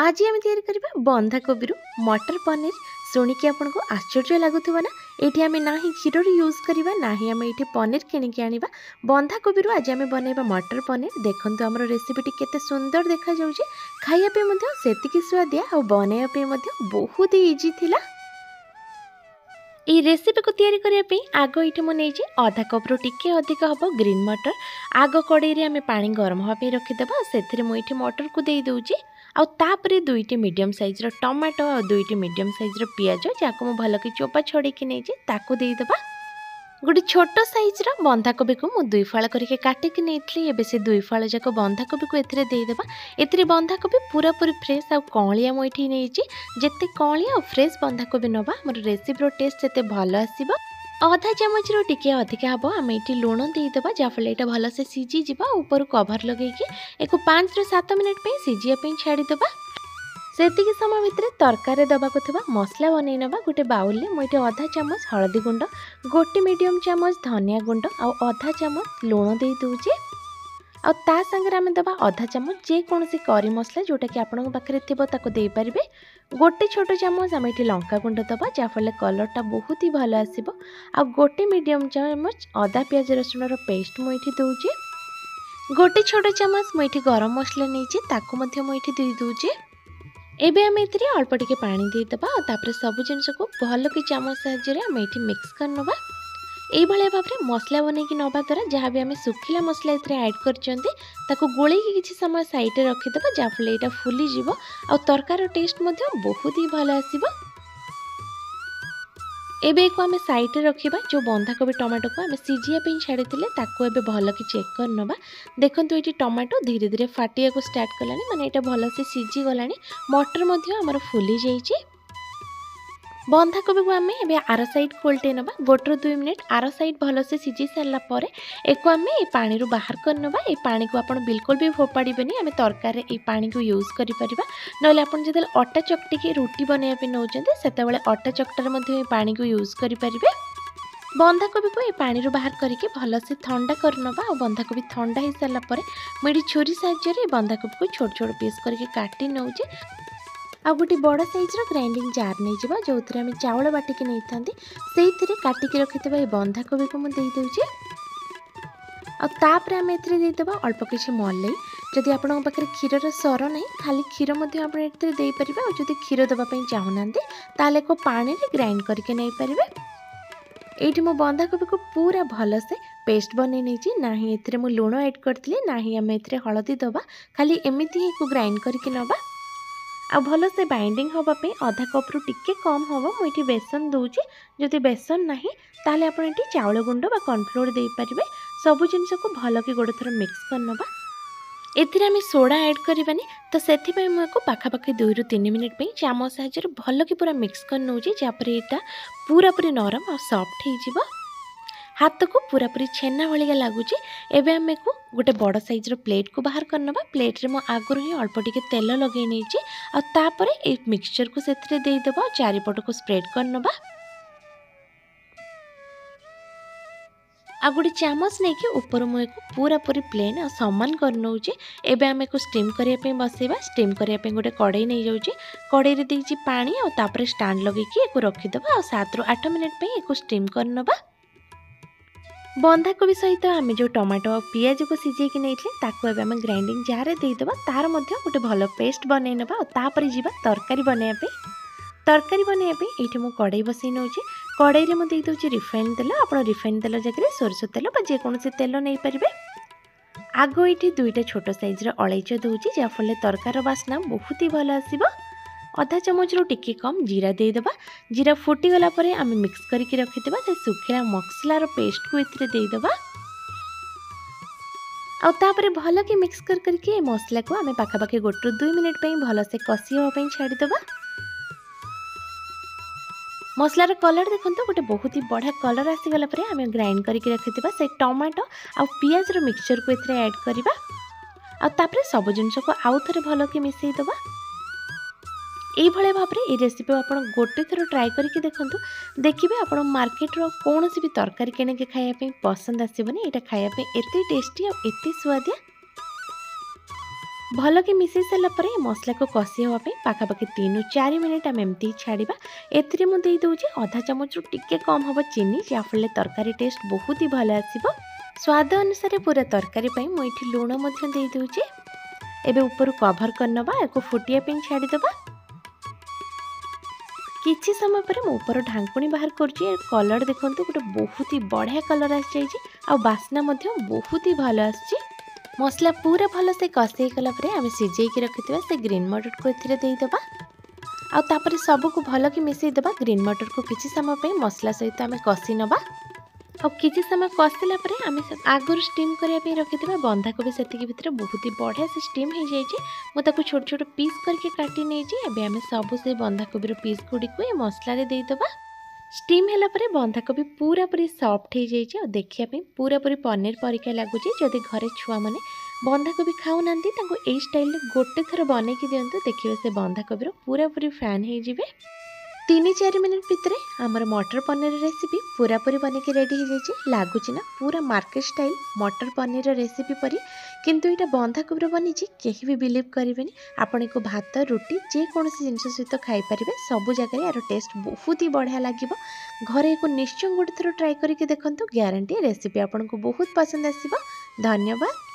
ଆଜି ଆମେ ତିଆରି କରିବା ବନ୍ଧାକୋବିରୁ ମଟର ପନିର ଶୁଣିକି ଆପଣଙ୍କୁ ଆଶ୍ଚର୍ଯ୍ୟ ଲାଗୁଥିବ ନା ଏଇଠି ଆମେ ନାହିଁ କ୍ଷୀରରୁ ୟୁଜ୍ କରିବା ନାହିଁ ଆମେ ଏଇଠି ପନିର କିଣିକି ଆଣିବା ବନ୍ଧାକୋବିରୁ ଆଜି ଆମେ ବନେଇବା ମଟର ପନିର ଦେଖନ୍ତୁ ଆମର ରେସିପିଟି କେତେ ସୁନ୍ଦର ଦେଖାଯାଉଛି ଖାଇବା ପାଇଁ ମଧ୍ୟ ସେତିକି ସୁଆଦିଆ ଆଉ ବନେଇବା ପାଇଁ ମଧ୍ୟ ବହୁତ ଇଜି ଥିଲା এই রেসিপিকু তৈরি করা আগ এটি মু নিয়েছি অধা কপ্রু টিকি অধিক হব গ্রিন মটর আগ কড়াইরে আমি পা গরম হওয়া রাখিদেবা সেথিরে মু এটি মটরকু দিয়ে দেউছি ଆଉ ତାପରେ ଦୁଇଟି ମିଡ଼ିୟମ୍ ସାଇଜ୍ର ଟମାଟୋ ଆଉ ଦୁଇଟି ମିଡ଼ିୟମ୍ ସାଇଜ୍ର ପିଆଜ ଯାହାକୁ ମୁଁ ଭଲକି ଚୋପା ଛଡ଼େଇକି ନେଇଛି ତାକୁ ଦେଇଦେବା ଗୋଟେ ଛୋଟ ସାଇଜ୍ର ବନ୍ଧାକୋବିକୁ ମୁଁ ଦୁଇ ଫାଳ କରିକି କାଟିକି ନେଇଥିଲି ଏବେ ସେ ଦୁଇ ଫାଳ ଯାକ ବନ୍ଧାକୋବିକୁ ଏଥିରେ ଦେଇଦେବା ଏଥିରେ ବନ୍ଧାକୋବି ପୁରାପୁରି ଫ୍ରେଶ୍ ଆଉ କଅଁଳିଆ ମୁଁ ଏଠି ନେଇଛି ଯେତେ କଅଁଳିଆ ଆଉ ଫ୍ରେଶ୍ ବନ୍ଧାକୋବି ନେବା ଆମର ରେସିପିର ଟେଷ୍ଟ ସେତେ ଭଲ ଆସିବ ଅଧା ଚାମଚରୁ ଟିକେ ଅଧିକା ହେବ ଆମେ ଏଠି ଲୁଣ ଦେଇଦେବା ଯାହାଫଳରେ ଏଇଟା ଭଲସେ ସିଝିଯିବା ଉପରୁ କଭର୍ ଲଗେଇକି ଏକୁ ପାଞ୍ଚରୁ ସାତ ମିନିଟ୍ ପାଇଁ ସିଝିବା ପାଇଁ ଛାଡ଼ିଦେବା ସେତିକି ସମୟ ଭିତରେ ତରକାରୀ ଦେବାକୁ ଥିବା ମସଲା ବନେଇ ନେବା ଗୋଟେ ବାଉଲରେ ମୁଁ ଏଠି ଅଧା ଚାମଚ ହଳଦୀ ଗୁଣ୍ଡ ଗୋଟେ ମିଡ଼ିୟମ୍ ଚାମଚ ଧନିଆ ଗୁଣ୍ଡ ଆଉ ଅଧା ଚାମଚ ଲୁଣ ଦେଇ ଦେଉଛି ଆଉ ତା ସାଙ୍ଗରେ ଆମେ ଦେବା ଅଧା ଚାମଚ ଯେକୌଣସି କରି ମସଲା ଯେଉଁଟାକି ଆପଣଙ୍କ ପାଖରେ ଥିବ ତାକୁ ଦେଇପାରିବେ ଗୋଟେ ଛୋଟ ଚାମଚ ଆମେ ଏଠି ଗୁଣ୍ଡ ଦେବା ଯାହାଫଳରେ କଲର୍ଟା ବହୁତ ହି ଭଲ ଆସିବ ଆଉ ଗୋଟେ ମିଡ଼ିୟମ୍ ଚାମଚ ଅଦା ପିଆଜ ରସୁଣର ପେଷ୍ଟ ମୁଁ ଏଠି ଦେଉଛି ଗୋଟେ ଛୋଟ ଚାମଚ ମୁଁ ଏଠି ଗରମ ମସଲା ନେଇଛି ତାକୁ ମଧ୍ୟ ମୁଁ ଏଠି ଦେଇଦେଉଛି ଏବେ ଆମେ ଏଥିରେ ଅଳ୍ପ ଟିକେ ପାଣି ଦେଇଦେବା ଆଉ ତାପରେ ସବୁ ଜିନିଷକୁ ଭଲକି ଚାମଚ ସାହାଯ୍ୟରେ ଆମେ ଏଠି ମିକ୍ସ କରିନେବା এইভাবে ভাবে মশলা বনাইকি নেওয়া দ্বারা যা আমি শুখিলা মশলা এতে আড করছেন তাকে গোলাইকি কিছু সময় সাইডে যা ফলে এটা ফুলি যাব আরকার টেস্ট মধ্যে বহুত হি ভালো আসব এবে একু আমি সাইডে রখিবা যে বন্ধাকোবি টমাটোকু আমি সিজিয়া পাই ছাড়িলে তাকে এবে ভালকি চেক করে নেওয়া দেখুন এটি টমাটো ধীরে ধীরে ফাটিয়া স্টার্ট কলানি মানে এটা ভালসে সিঝি গলা মটর আমার ফুলি যাই বন্ধাকোবিকু আমি এবে আর সাইড পোল্টাই নেবা গোটর দুই মিনিট আর সাইড ভালসে সিঝি সারা পরে একু আমি এই পাণি বাহার করে নেবা এই পাণি আপনার বিলকুল বি ফোপাড়বে আমি তরকারি এই পাণি ইউজ করে পারা নহলে আপনার যেত অটা চকটিকি রুটি বনাইবা নেছেন সেতবে অটা চকটার মধ্যে এই পাণি ইউজ করে পারবে বন্ধাকোবিকু এই পাণির বাহার করিকি ভালসে থা করে নেবা আর বন্ধাকোবি থা হয়ে সারা পরে মুড়ি ছুরি সাহায্যে এই বন্ধাকোবিকু ছোট ছোট পিস করিকি কাটি নেউছে ଆଉ ଗୋଟେ ବଡ଼ ସାଇଜ୍ର ଗ୍ରାଇଣ୍ଡିଂ ଜାର୍ ନେଇଯିବା ଯେଉଁଥିରେ ଆମେ ଚାଉଳ ବାଟିକି ନେଇଥାନ୍ତି ସେଇଥିରେ କାଟିକି ରଖିଥିବା ଏ ବନ୍ଧାକୋବିକୁ ମୁଁ ଦେଇଦେଉଛି ଆଉ ତାପରେ ଆମେ ଏଥିରେ ଦେଇଦେବା ଅଳ୍ପ କିଛି ମଲେଇ ଯଦି ଆପଣଙ୍କ ପାଖରେ କ୍ଷୀରର ସର ନାହିଁ ଖାଲି କ୍ଷୀର ମଧ୍ୟ ଆପଣ ଏଥିରେ ଦେଇପାରିବେ ଆଉ ଯଦି କ୍ଷୀର ଦେବା ପାଇଁ ଚାହୁଁନାହାନ୍ତି ତାହେଲେ ଏକ ପାଣିରେ ଗ୍ରାଇଣ୍ଡ କରିକି ନେଇପାରିବେ ଏଇଠି ମୁଁ ବନ୍ଧାକୋବିକୁ ପୁରା ଭଲସେ ପେଷ୍ଟ ବନେଇ ନେଇଛି ନାହିଁ ଏଥିରେ ମୁଁ ଲୁଣ ଆଡ଼୍ କରିଥିଲି ନାହିଁ ଆମେ ଏଥିରେ ହଳଦୀ ଦେବା ଖାଲି ଏମିତି ହିଁ ଗ୍ରାଇଣ୍ଡ କରିକି ନେବା ଆଉ ଭଲସେ ବାଇଣ୍ଡିଂ ହେବା ପାଇଁ ଅଧା କପ୍ରୁ ଟିକେ କମ୍ ହେବ ମୁଁ ଏଠି ବେସନ ଦେଉଛି ଯଦି ବେସନ ନାହିଁ ତାହେଲେ ଆପଣ ଏଠି ଚାଉଳ ଗୁଣ୍ଡ ବା କର୍ଣ୍ଣଫ୍ଲୋର୍ ଦେଇପାରିବେ ସବୁ ଜିନିଷକୁ ଭଲକି ଗୋଟେ ଥର ମିକ୍ସ କରିନେବା ଏଥିରେ ଆମେ ସୋଡ଼ା ଆଡ଼୍ କରିବାନି ତ ସେଥିପାଇଁ ମୁଁ ଏହାକୁ ପାଖାପାଖି ଦୁଇରୁ ତିନି ମିନିଟ୍ ପାଇଁ ଚାମଚ ସାହାଯ୍ୟରେ ଭଲକି ପୁରା ମିକ୍ସ କରି ନେଉଛି ଯାହାପରେ ଏଇଟା ପୁରାପୁରି ନରମ ଆଉ ସଫ୍ଟ ହେଇଯିବ ହାତକୁ ପୁରାପୁରି ଛେନା ଭଳିଆ ଲାଗୁଛି ଏବେ ଆମେକୁ ଗୋଟେ ବଡ଼ ସାଇଜ୍ର ପ୍ଲେଟ୍କୁ ବାହାର କରିନେବା ପ୍ଲେଟ୍ରେ ମୁଁ ଆଗରୁ ହିଁ ଅଳ୍ପ ଟିକେ ତେଲ ଲଗାଇ ନେଇଛି ଆଉ ତାପରେ ଏଇ ମିକ୍ସଚର୍କୁ ସେଥିରେ ଦେଇଦେବା ଚାରିପଟକୁ ସ୍ପ୍ରେଡ୍ କରିନେବା ଆଉ ଗୋଟେ ଚାମଚ ନେଇକି ଉପରୁ ମୁଁ ଏକୁ ପୁରାପୁରି ପ୍ଲେନ୍ ଆଉ ସମାନ କରିନେଉଛି ଏବେ ଆମେ ଏକୁ ଷ୍ଟିମ୍ କରିବା ପାଇଁ ବସେଇବା ଷ୍ଟିମ୍ କରିବା ପାଇଁ ଗୋଟେ କଡ଼େଇ ନେଇଯାଉଛି କଡ଼େଇରେ ଦେଇଛି ପାଣି ଆଉ ତାପରେ ଷ୍ଟାଣ୍ଡ ଲଗେଇକି ଏକୁ ରଖିଦେବା ଆଉ ସାତରୁ ଆଠ ମିନିଟ୍ ପାଇଁ ଏକୁ ଷ୍ଟିମ୍ କରିନେବା ବନ୍ଧାକୋବି ସହିତ ଆମେ ଯେଉଁ ଟମାଟୋ ପିଆଜକୁ ସିଝେଇକି ନେଇଥିଲେ ତାକୁ ଏବେ ଆମେ ଗ୍ରାଇଣ୍ଡିଂ ଜାର୍ରେ ଦେଇଦେବା ତା'ର ମଧ୍ୟ ଗୋଟେ ଭଲ ପେଷ୍ଟ ବନେଇ ନେବା ଆଉ ତା'ପରେ ଯିବା ତରକାରୀ ବନେଇବା ପାଇଁ ତରକାରୀ ବନେଇବା ପାଇଁ ଏଇଠି ମୁଁ କଡ଼େଇ ବସେଇ ନେଉଛି କଡ଼େଇରେ ମୁଁ ଦେଇଦେଉଛି ରିଫାଇନ୍ ତେଲ ଆପଣ ରିଫାଇନ୍ ତେଲ ଜାଗାରେ ସୋରିଷ ତେଲ ବା ଯେକୌଣସି ତେଲ ନେଇପାରିବେ ଆଗ ଏଇଠି ଦୁଇଟା ଛୋଟ ସାଇଜ୍ର ଅଳେଇଚ ଦେଉଛି ଯାହାଫଳରେ ତରକାରୀର ବାସ୍ନା ବହୁତ ହି ଭଲ ଆସିବ अधा चमच रु टे कम जीरा देदे जीरा फुटीगला आम मिक्स करके रखी सुखला मसलार पेस्ट को एदे आपर भल कि मिक्स कर करके मसला को आम पखापाखि गोटे दुई मिनिट भलसे कषि छाड़ीद मसलार कलर देखो गोटे बहुत ही बढ़िया कलर आसीगला आम ग्राइंड करके रखी से टमाटो आ पिज्र मिक्सचर को एड करवा आपर सब जिनस को आउ थे भल कि मिसईदेबा এইভাবে ভাবে এই রেসিপি আপনার গোটে থর ট্রাই করি দেখুন দেখবে আপনার মার্কেটর কৌশি বি তরকারি কিনিকি খাওয়া পসন্দ আসবনি এটা খাওয়া এত টেস্টি আত সুয়াদিয়া ଭଲକି ମିଶାଇ ସାରିଲା ପରେ ମସଲାକୁ କଷି ହେବା ପାଇଁ ପାଖାପାଖି ତିନିରୁ ଚାରି ମିନିଟ୍ ଆମେ ଏମିତି ଛାଡ଼ିବା ଏଥିରେ ମୁଁ ଦେଇଦେଉଛି ଅଧା ଚାମଚରୁ ଟିକିଏ କମ୍ ହେବ ଚିନି ଯାହାଫଳରେ ତରକାରୀ ଟେଷ୍ଟ ବହୁତ ହି ଭଲ ଆସିବ ସ୍ୱାଦ ଅନୁସାରେ ପୁରା ତରକାରୀ ପାଇଁ ମୁଁ ଏଠି ଲୁଣ ମଧ୍ୟ ଦେଇଦେଉଛି ଏବେ ଉପରୁ କଭର୍ କରିନେବା ଏହାକୁ ଫୁଟିବା ପାଇଁ ଛାଡ଼ିଦେବା किसी समय पर मुझे ढाकुणी बाहर कर कलर देखते गोटे बहुत ही बढ़िया कलर आसना बहुत ही भल आस मसला पूरा भल से कसई गलापर आम सीझे रखि से ग्रीन मटर को एद आपर सबको भलक मिसईदे ग्रीन मटर को किसी समय पर मसला सहित आम कषि नवा ଆଉ କିଛି ସମୟ କଷିଲା ପରେ ଆମେ ଆଗରୁ ଷ୍ଟିମ୍ କରିବା ପାଇଁ ରଖିଥିବା ବନ୍ଧାକୋବି ସେତିକି ଭିତରେ ବହୁତ ହି ବଢ଼ିଆ ସେ ଷ୍ଟିମ୍ ହେଇଯାଇଛି ମୁଁ ତାକୁ ଛୋଟ ଛୋଟ ପିସ୍ କରିକି କାଟି ନେଇଛି ଏବେ ଆମେ ସବୁ ସେ ବନ୍ଧାକୋବିର ପିସ୍ ଗୁଡ଼ିକୁ ଏ ମସଲାରେ ଦେଇଦେବା ଷ୍ଟିମ୍ ହେଲା ପରେ ବନ୍ଧାକୋବି ପୁରାପୁରି ସଫ୍ଟ ହେଇଯାଇଛି ଆଉ ଦେଖିବା ପାଇଁ ପୁରାପୁରି ପନିର ପରିକା ଲାଗୁଛି ଯଦି ଘରେ ଛୁଆମାନେ ବନ୍ଧାକୋବି ଖାଉନାହାନ୍ତି ତାଙ୍କୁ ଏଇ ଷ୍ଟାଇଲରେ ଗୋଟେ ଥର ବନେଇକି ଦିଅନ୍ତୁ ଦେଖିବେ ସେ ବନ୍ଧାକୋବିର ପୁରାପୁରି ଫ୍ୟାନ୍ ହେଇଯିବେ তিন চারি মিনিট ভিতরে আমার মটর পনির রেসিপি পুরাপুরি বনিকি রেডি হয়ে যাই লাগুচি না পুরা market style matar paneer recipe পরি কিন্তু এটা বন্ধাকোবির বনিছি কেহি বি বিলিভ করবে আপনার ভাত রুটি যেকোন জিনিস সহ খাইপারে সবু জায়গায় আর টেস্ট বহুত হি বড়িয়া লাগিব ঘরে একু নিশ্চয় গোটে থর ট্রাই করি দেখুন গ্যারেটি রেসিপি আপনার বহুত পসন্দ আসব ধন্যবাদ